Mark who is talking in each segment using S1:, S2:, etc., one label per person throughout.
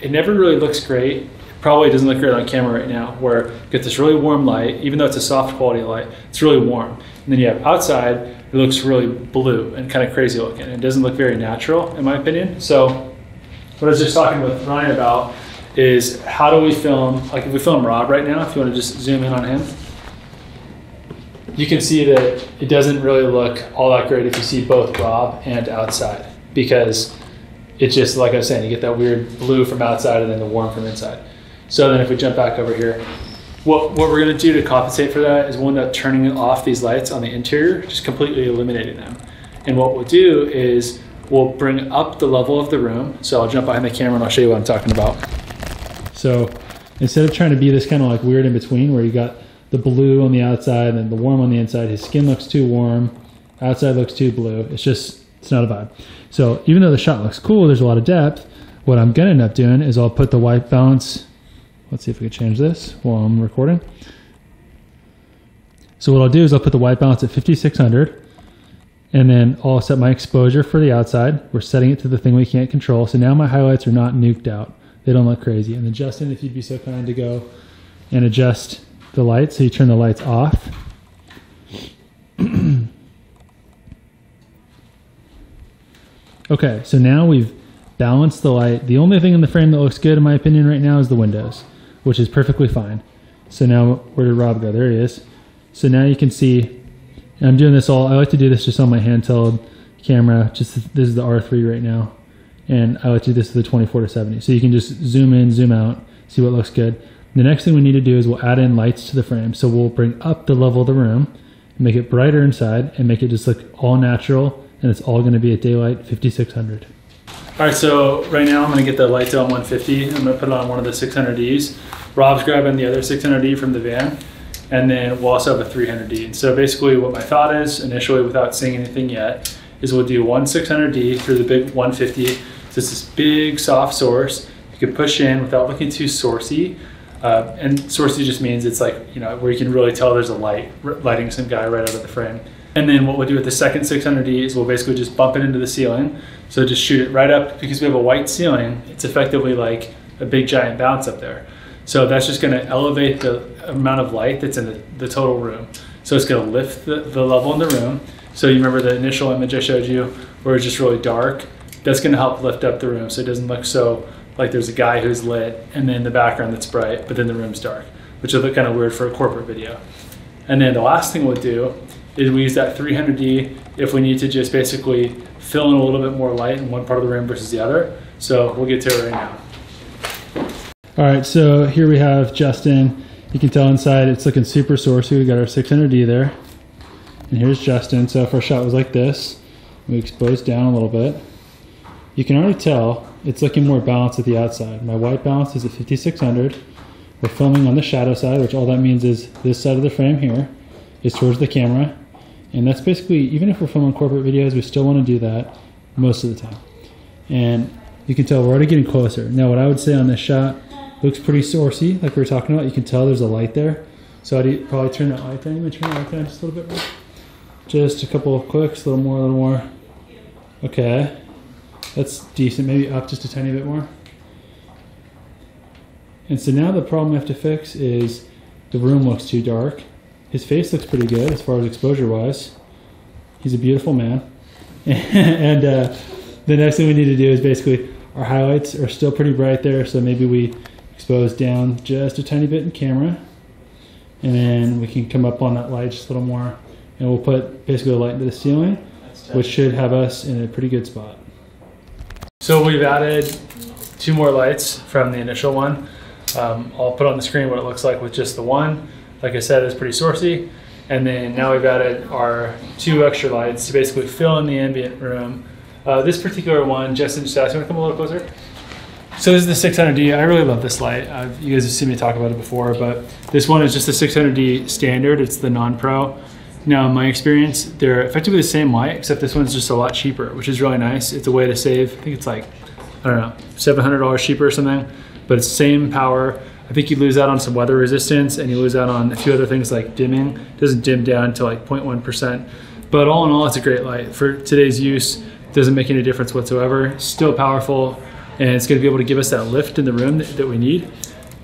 S1: It never really looks great. Probably doesn't look great on camera right now, where you get this really warm light, even though it's a soft quality light, it's really warm. And then you have outside, it looks really blue and kind of crazy looking. It doesn't look very natural, in my opinion. So, what I was just talking with Ryan about is how do we film, like if we film Rob right now, if you want to just zoom in on him, you can see that it doesn't really look all that great if you see both Rob and outside because it's just like I was saying, you get that weird blue from outside and then the warm from inside. So then if we jump back over here, what, what we're gonna do to compensate for that is we'll end up turning off these lights on the interior, just completely eliminating them. And what we'll do is we'll bring up the level of the room. So I'll jump behind the camera and I'll show you what I'm talking about. So instead of trying to be this kind of like weird in between where you got the blue on the outside and the warm on the inside, his skin looks too warm, outside looks too blue. It's just, it's not a vibe. So even though the shot looks cool, there's a lot of depth, what I'm gonna end up doing is I'll put the white balance, let's see if we can change this while I'm recording. So what I'll do is I'll put the white balance at 5600 and then I'll set my exposure for the outside. We're setting it to the thing we can't control. So now my highlights are not nuked out. They don't look crazy. And then Justin, if you'd be so kind to go and adjust the lights, so you turn the lights off. Okay, so now we've balanced the light. The only thing in the frame that looks good, in my opinion, right now is the windows, which is perfectly fine. So now, where did Rob go? There he is. So now you can see, and I'm doing this all, I like to do this just on my handheld camera. Just This is the R3 right now. And I like to do this with the 24 to 70. So you can just zoom in, zoom out, see what looks good. The next thing we need to do is we'll add in lights to the frame. So we'll bring up the level of the room, make it brighter inside, and make it just look all natural. And it's all going to be at daylight 5600. All right, so right now I'm going to get the lights on 150. I'm going to put it on one of the 600Ds. Rob's grabbing the other 600D from the van, and then we'll also have a 300D. And So basically, what my thought is initially, without seeing anything yet, is we'll do one 600D through the big 150. So it's this big soft source. You can push in without looking too sourcey. Uh, and sourcey just means it's like, you know, where you can really tell there's a light lighting some guy right out of the frame. And then what we'll do with the second 600D is we'll basically just bump it into the ceiling. So just shoot it right up because we have a white ceiling. It's effectively like a big giant bounce up there. So that's just going to elevate the amount of light that's in the, the total room. So it's going to lift the, the level in the room. So you remember the initial image I showed you where it's just really dark? That's going to help lift up the room so it doesn't look so like there's a guy who's lit and then the background that's bright, but then the room's dark, which would look kind of weird for a corporate video. And then the last thing we'll do is we use that 300D if we need to just basically fill in a little bit more light in one part of the room versus the other. So we'll get to it right now. All right, so here we have Justin. You can tell inside it's looking super sourcey. We got our 600D there. And here's Justin. So if our shot was like this, we expose down a little bit. You can already tell it's looking more balanced at the outside. My white balance is at 5600. We're filming on the shadow side, which all that means is this side of the frame here is towards the camera. And that's basically, even if we're filming corporate videos, we still want to do that most of the time. And you can tell we're already getting closer. Now, what I would say on this shot looks pretty sourcey, like we were talking about. You can tell there's a light there. So I'd probably turn that light down. Turn that light down just a little bit more. Just a couple of clicks, a little more, a little more. Okay. That's decent, maybe up just a tiny bit more. And so now the problem we have to fix is the room looks too dark. His face looks pretty good as far as exposure wise. He's a beautiful man. and uh, the next thing we need to do is basically our highlights are still pretty bright there, so maybe we expose down just a tiny bit in camera. And then we can come up on that light just a little more. And we'll put basically a light into the ceiling, which should have us in a pretty good spot. So we've added two more lights from the initial one. Um, I'll put on the screen what it looks like with just the one. Like I said, it's pretty sourcey. And then now we've added our two extra lights to basically fill in the ambient room. Uh, this particular one, Justin, just asked, you want to come a little closer? So this is the 600D. I really love this light. You guys have seen me talk about it before, but this one is just the 600D standard. It's the non-pro. Now, in my experience, they're effectively the same light, except this one's just a lot cheaper, which is really nice. It's a way to save, I think it's like, I don't know, $700 cheaper or something, but it's same power. I think you lose out on some weather resistance and you lose out on a few other things like dimming. It doesn't dim down to like 0.1%. But all in all, it's a great light. For today's use, doesn't make any difference whatsoever. Still powerful. and it's going to be able to give us that lift in the room that, that we need.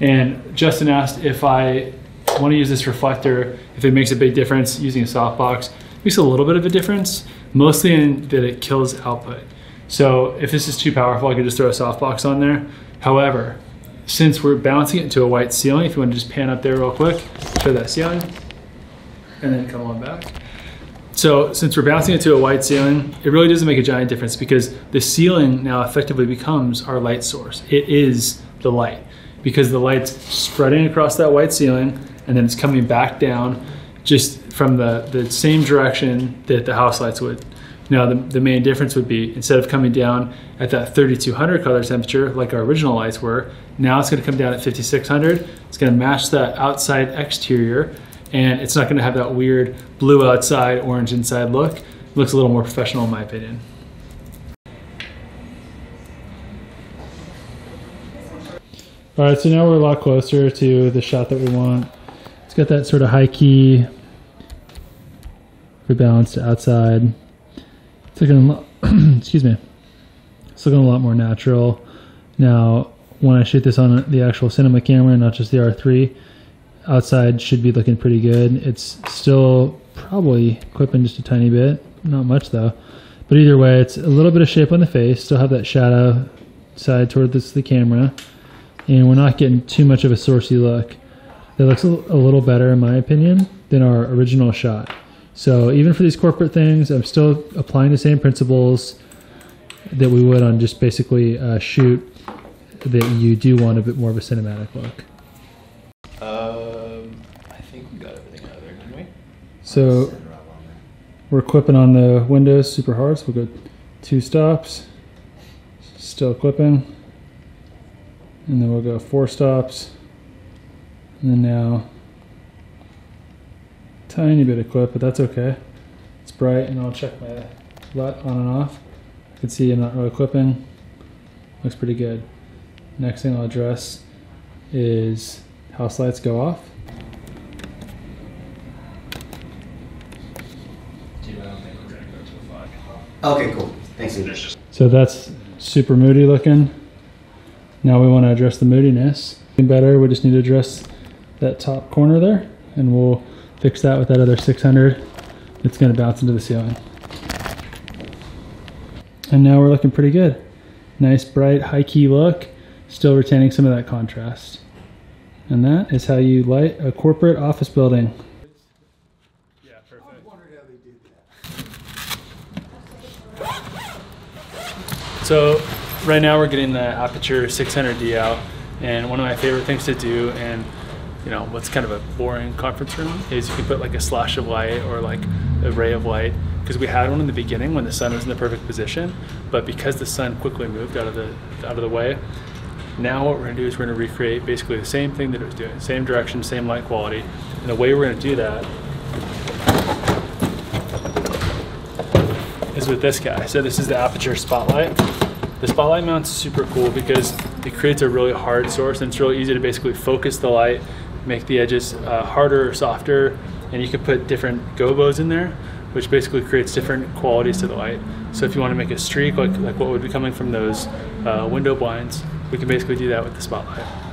S1: And Justin asked if I want to use this reflector, if it makes a big difference using a softbox. It makes a little bit of a difference, mostly in that it kills output. So if this is too powerful, I could just throw a softbox on there. However, since we're bouncing it into a white ceiling, if you want to just pan up there real quick, show that ceiling, and then come on back. So since we're bouncing it to a white ceiling, it really doesn't make a giant difference because the ceiling now effectively becomes our light source. It is the light because the light's spreading across that white ceiling and then it's coming back down just from the, the same direction that the house lights would. Now, the, the main difference would be instead of coming down at that 3200 color temperature like our original lights were, now it's going to come down at 5600. It's going to match that outside exterior and it's not going to have that weird blue outside, orange inside look. It looks a little more professional in my opinion. All right, so now we're a lot closer to the shot that we want. It's got that sort of high key, rebalanced outside. It's looking, a lot, excuse me, it's looking a lot more natural. Now, when I shoot this on the actual cinema camera, not just the R3, outside should be looking pretty good. It's still probably clipping just a tiny bit, not much though. But either way, it's a little bit of shape on the face, still have that shadow side toward this, the camera and we're not getting too much of a sourcey look. That looks a little better, in my opinion, than our original shot. So even for these corporate things, I'm still applying the same principles that we would on just basically a shoot that you do want a bit more of a cinematic look.
S2: Um, I think we got everything out of there, didn't we?
S1: So we're clipping on the windows super hard, so we'll go two stops, still clipping and then we'll go four stops and then now tiny bit of clip but that's okay it's bright and I'll check my LUT on and off I can see I'm not really clipping looks pretty good next thing I'll address is house lights go off
S3: Okay, cool. Thanks.
S1: so that's super moody looking now we want to address the moodiness. Better, we just need to address that top corner there and we'll fix that with that other 600. It's going to bounce into the ceiling. And now we're looking pretty good. Nice, bright, high key look, still retaining some of that contrast. And that is how you light a corporate office building. So right now we're getting the Aputure 600D out, and one of my favorite things to do, and you know what's kind of a boring conference room, is you can put like a slash of light or like a ray of light, because we had one in the beginning when the sun was in the perfect position, but because the sun quickly moved out of the out of the way, now what we're going to do is we're going to recreate basically the same thing that it was doing, same direction, same light quality, and the way we're going to do that is with this guy. So this is the Aputure Spotlight. The spotlight mount's super cool because it creates a really hard source and it's really easy to basically focus the light, make the edges uh, harder or softer, and you can put different gobos in there, which basically creates different qualities to the light. So if you want to make a streak like, like what would be coming from those uh, window blinds, we can basically do that with the spotlight.